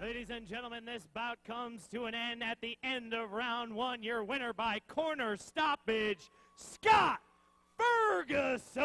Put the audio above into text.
Ladies and gentlemen, this bout comes to an end at the end of round one. Your winner by corner stoppage, Scott Ferguson.